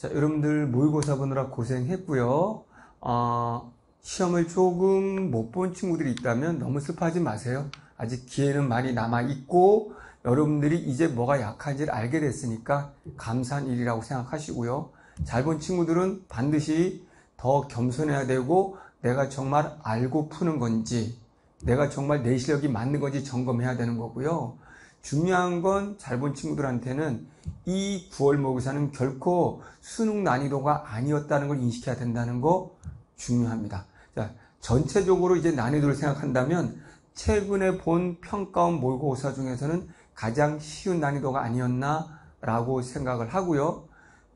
자, 여러분들 모의고사 보느라 고생했고요. 어, 시험을 조금 못 본 친구들이 있다면 너무 슬퍼하지 마세요. 아직 기회는 많이 남아 있고 여러분들이 이제 뭐가 약한지를 알게 됐으니까 감사한 일이라고 생각하시고요. 잘 본 친구들은 반드시 더 겸손해야 되고 내가 정말 알고 푸는 건지 내가 정말 내 실력이 맞는 건지 점검해야 되는 거고요. 중요한 건 잘 본 친구들한테는 이 9월 모의고사는 결코 수능 난이도가 아니었다는 걸 인식해야 된다는 거 중요합니다. 자, 전체적으로 이제 난이도를 생각한다면 최근에 본 평가원 모의고사 중에서는 가장 쉬운 난이도가 아니었나라고 생각을 하고요.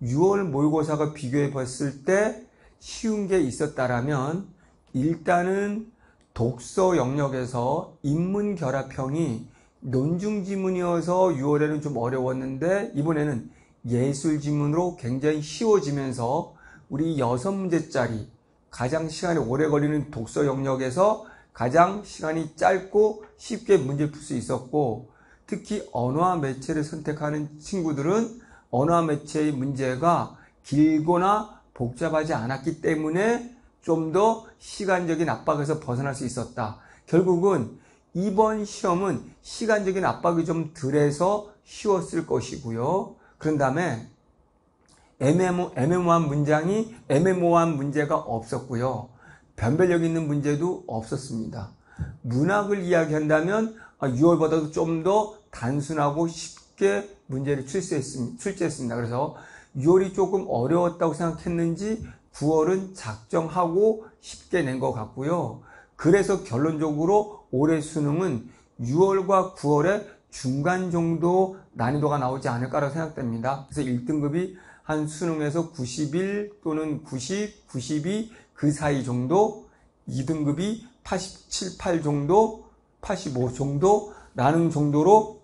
6월 모의고사가 비교해 봤을 때 쉬운 게 있었다라면 일단은 독서 영역에서 인문 결합형이 논중 지문이어서 6월에는 좀 어려웠는데 이번에는 예술 지문으로 굉장히 쉬워지면서 우리 여섯 문제짜리 가장 시간이 오래 걸리는 독서 영역에서 가장 시간이 짧고 쉽게 문제 풀 수 있었고 특히 언어와 매체를 선택하는 친구들은 언어와 매체의 문제가 길거나 복잡하지 않았기 때문에 좀 더 시간적인 압박에서 벗어날 수 있었다. 결국은 이번 시험은 시간적인 압박이 좀 덜해서 쉬웠을 것이고요. 그런 다음에 애매모호한 문장이 애매모호한 문제가 없었고요. 변별력 있는 문제도 없었습니다. 문학을 이야기한다면 6월보다도 좀 더 단순하고 쉽게 문제를 출제했습니다. 출제했습니다. 그래서 6월이 조금 어려웠다고 생각했는지 9월은 작정하고 쉽게 낸 것 같고요. 그래서 결론적으로 올해 수능은 6월과 9월에 중간 정도 난이도가 나오지 않을까라고 생각됩니다. 그래서 1등급이 한 수능에서 91 또는 90, 92 그 사이 정도, 2등급이 87, 8 정도, 85 정도라는 정도로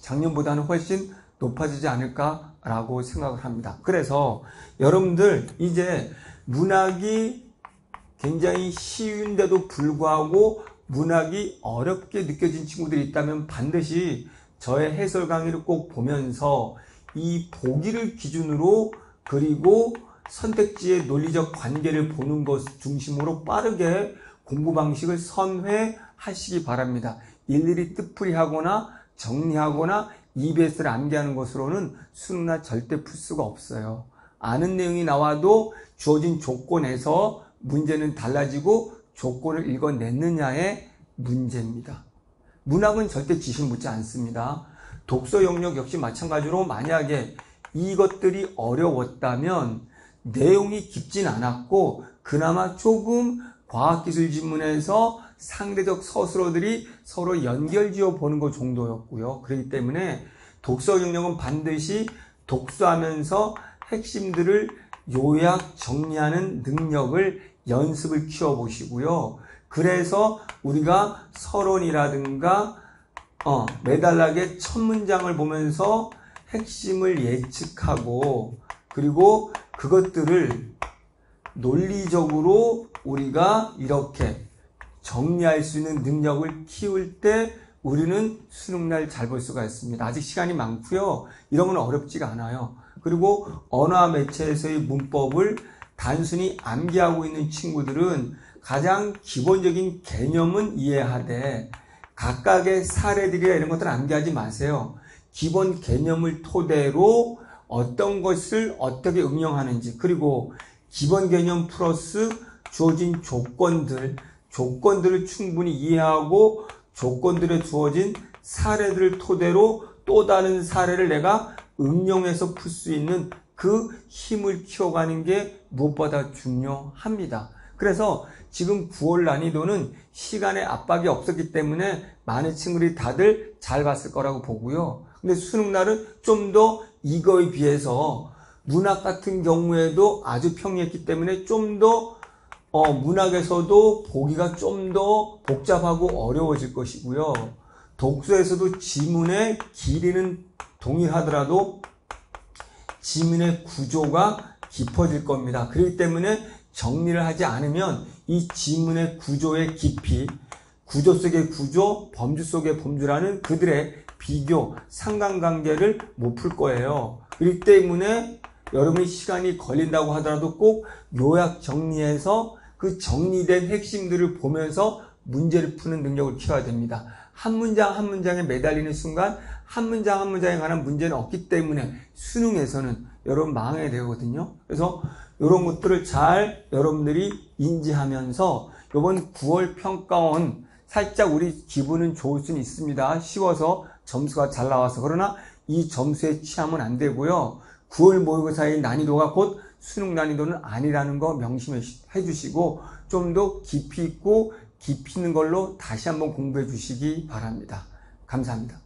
작년보다는 훨씬 높아지지 않을까라고 생각을 합니다. 그래서 여러분들 이제 문학이 굉장히 쉬운데도 불구하고 문학이 어렵게 느껴진 친구들이 있다면 반드시 저의 해설 강의를 꼭 보면서 이 보기를 기준으로 그리고 선택지의 논리적 관계를 보는 것 중심으로 빠르게 공부 방식을 선회하시기 바랍니다. 일일이 뜻풀이 하거나 정리하거나 EBS를 암기하는 것으로는 수능날 절대 풀 수가 없어요. 아는 내용이 나와도 주어진 조건에서 문제는 달라지고 조건을 읽어냈느냐의 문제입니다. 문학은 절대 지식 묻지 않습니다. 독서 영역 역시 마찬가지로 만약에 이것들이 어려웠다면 내용이 깊진 않았고 그나마 조금 과학기술 지문에서 상대적 서술어들이 서로 연결지어 보는 것 정도였고요. 그렇기 때문에 독서 영역은 반드시 독서하면서 핵심들을 요약 정리하는 능력을 연습을 키워 보시고요. 그래서 우리가 서론이라든가 어, 매달락의 첫 문장을 보면서 핵심을 예측하고 그리고 그것들을 논리적으로 우리가 이렇게 정리할 수 있는 능력을 키울 때 우리는 수능날 잘 볼 수가 있습니다. 아직 시간이 많고요. 이런 건 어렵지가 않아요. 그리고 언어와 매체에서의 문법을 단순히 암기하고 있는 친구들은 가장 기본적인 개념은 이해하되 각각의 사례들이나 이런 것들은 암기하지 마세요. 기본 개념을 토대로 어떤 것을 어떻게 응용하는지 그리고 기본 개념 플러스 주어진 조건들 조건들을 충분히 이해하고 조건들에 주어진 사례들을 토대로 또 다른 사례를 내가 응용해서 풀 수 있는 그 힘을 키워가는 게 무엇보다 중요합니다. 그래서 지금 9월 난이도는 시간의 압박이 없었기 때문에 많은 친구들이 다들 잘 봤을 거라고 보고요. 근데 수능날은 좀 더 이거에 비해서 문학 같은 경우에도 아주 평이했기 때문에 좀더 어, 문학에서도 보기가 좀 더 복잡하고 어려워질 것이고요. 독서에서도 지문의 길이는 동일하더라도 지문의 구조가 깊어질 겁니다. 그렇기 때문에 정리를 하지 않으면 이 지문의 구조의 깊이, 구조 속의 구조, 범주 속의 범주라는 그들의 비교, 상관관계를 못 풀 거예요. 그렇기 때문에 여러분이 시간이 걸린다고 하더라도 꼭 요약 정리해서 그 정리된 핵심들을 보면서 문제를 푸는 능력을 키워야 됩니다. 한 문장 한 문장에 매달리는 순간 한 문장 한 문장에 관한 문제는 없기 때문에 수능에서는 여러분 망하게 되거든요. 그래서 이런 것들을 잘 여러분들이 인지하면서 이번 9월 평가원 살짝 우리 기분은 좋을 수는 있습니다. 쉬워서 점수가 잘 나와서 그러나 이 점수에 취하면 안 되고요. 9월 모의고사의 난이도가 곧 수능 난이도는 아니라는 거 명심해 주시고 좀 더 깊이 있고 깊이 있는 걸로 다시 한번 공부해 주시기 바랍니다. 감사합니다.